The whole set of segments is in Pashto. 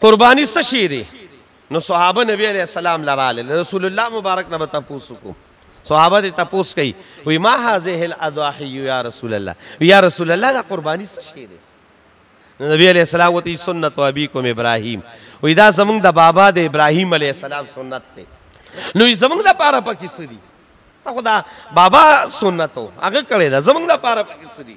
قربانی څه شی دی نو صحابه نبی علیہ السلام لراله رسول الله مبارک نه تاسو کو صحابه ته تاسو کوي وی ما هذه الاضاحی یا رسول الله یا رسول الله دا قربانی څه شی دی نو نبی علیہ السلام وتی سنت ابیکم ابراهیم وی دا زمونږ د بابا د ابراهیم علیہ السلام سنت دی نو زمونږ د پاره پکې سړي خدا بابا سنتو هغه کړی دا زمونږ د پاره پکې سړي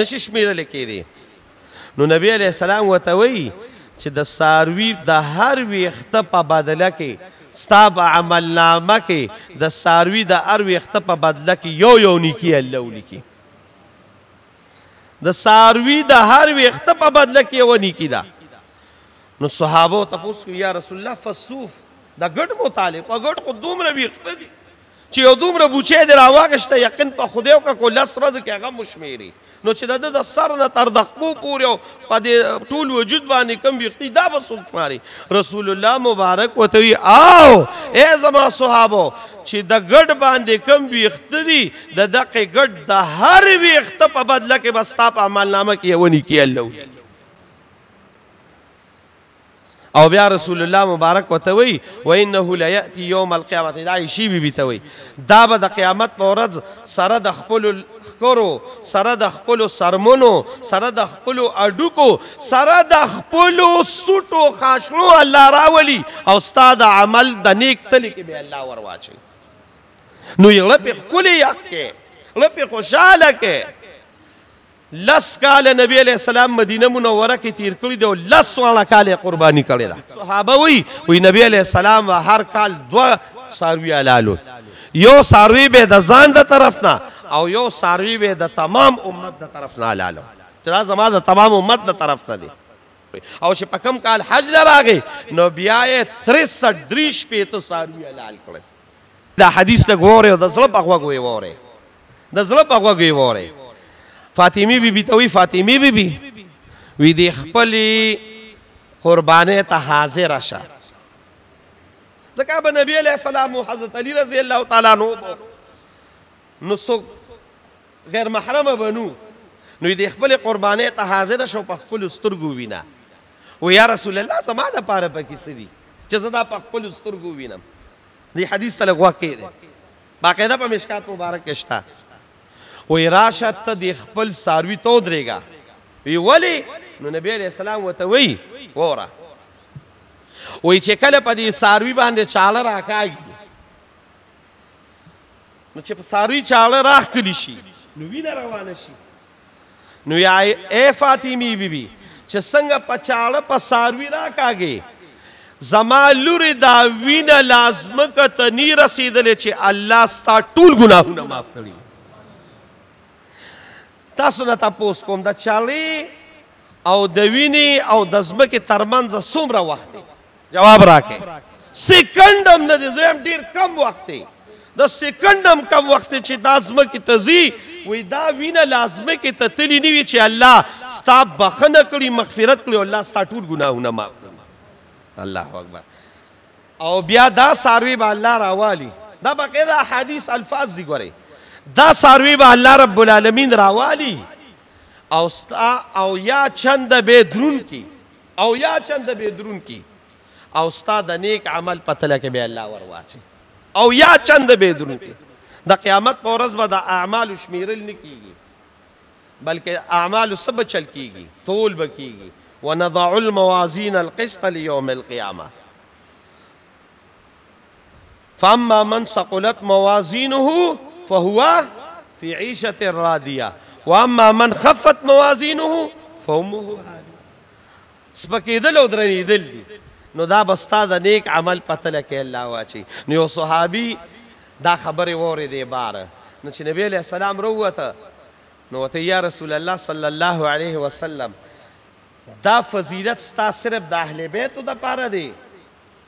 نشي شمیرل کېدی نو نبی علی السلام وته وی چې د ساروی د هر ویخته په بدله کې ستاب عمل نامه کې د ساروی د هر ویخته په بدله کې یو یو نیکی الله ولیکي د ساروی د هر ویخته په بدله کې یو نیکی ده نو صحابه تاسو یا رسول الله فصوف دا ګډ مطالب او ګډ خو دومره ویخته دي چې یو دومره بوچې دی راواغشته یقین په خدای وکړه کو لس ورځې کې هغه مشمیري نو چې د د سر نه تر د خپو پورې او په دې ټول وجود باندې کم ویختی دا به څوک شماري رسول الله مبارک وته وی او ای زما صحابه چې د ګډ باندې کم ویخت دي د دقه ګډ د هر ویخت په بدله کې بستا په عمل نامه کې ونی کې الله او بیا رسول الله مبارک وته وی و انه لا یاتی یوم القیامت دا عائشی بی بی ته وی دا به د قیامت په ورځ سره د خپل خکرو سره د خپل سرمنو سره د خپل اډوکو سره د خپل سټو خاشنو الله راولی او استاد عمل د نیک تل کې به الله ور واچي نو یو په خولي یخ کې لپی خوشاله کې لس کاله نبی علیہ السلام مدینه منوره کې تیر کړی دی او لس واړه کاله قرباني کړی ده صحابه وی وی نبی علیہ السلام و هر کال دو ساروی حلالو یو ساروی به د ځان د طرف نه او یو ساروی به د تمام امت د طرف نه حلالو چې دا زما د تمام امت د طرف نه دی او چې په کم کال حج لراغې نو بیا یې 63 پیته ساروی حلال کړی دا حدیث لږ ووره او د زړه په غوږ وې ووره د زړه په غوږ وې ووره فاطمی بی بی ته وی فاطمی بی بی وی د خپل قربانه ته حاضر شه ځکه به نبی علیہ السلام او حضرت علی رضی الله تعالی عنہ نو سو غیر محرم بنو نو د خپل قربانه ته حاضر شو په خپل سترګو وینا وی یا رسول الله زما د پاره پکې څه دي چې زه دا په خپل سترګو وینم دی حدیث ته لغوه کړي باقاعده په مشکات مبارک کې شته وی راشه ته د خپل ساروی تو درېګا وی ولی نو نبی علیہ السلام وته وی وره وی چې کله په دې ساروی باندې چاله راکاږي نو چې په ساروی چاله راخلی شي نو وینه روانه شي نو یا ای فاطمی بی بی چې څنګه په چاړه په ساروی راکاږې زما لورې دا وینه لازمکه ته نی رسیدلې چې الله ستا ټول ګناهونه معاف کړي تاسو نه تاسو کوم د چاړې او د وینې او د زمکه ترمنځ څومره وخت دی جواب راکې سیکنډ هم نه دی زم ډیر کم وخت دی د سیکنډ هم کم وخت چې دا ځمکې ته ځي وی دا وینه لازمه کې ته تلی نیوي چې الله ستا بخنه کړي مغفرت کړي الله ستا ټول ګناهونه معاف کړي الله اکبر او بیا دا ساروی به الله راوالي دا بقیر احادیث الفاظ دی ګوري دا ساروی به الله رب العالمین راوالي او ستا او یا چند به درون کی او یا چنده به درون کی او ستا د نیک عمل په تله کې به الله ور واچي او یا چنده به درون کی د قیامت پر ورځ به د اعمال شمیرل نه کیږي بلکې اعمال سب چل کیږي تول بکیږي ونضع الموازین القسط ليوم القيامه فاما من ثقلت موازینه فهو فی عیشت رادیه واما من خفت موازینه فامه هاویه سپکیدل او درنیدل دي نو دا بستا د نیک عمل پته لکه الله واچي نو یو صحابي دا خبره وره دی بار نو چې نبی له سلام وروته نو ته یا رسول الله صلی الله علیه وسلم دا فضیلت ستا صرف د اهل بیت د پاره دی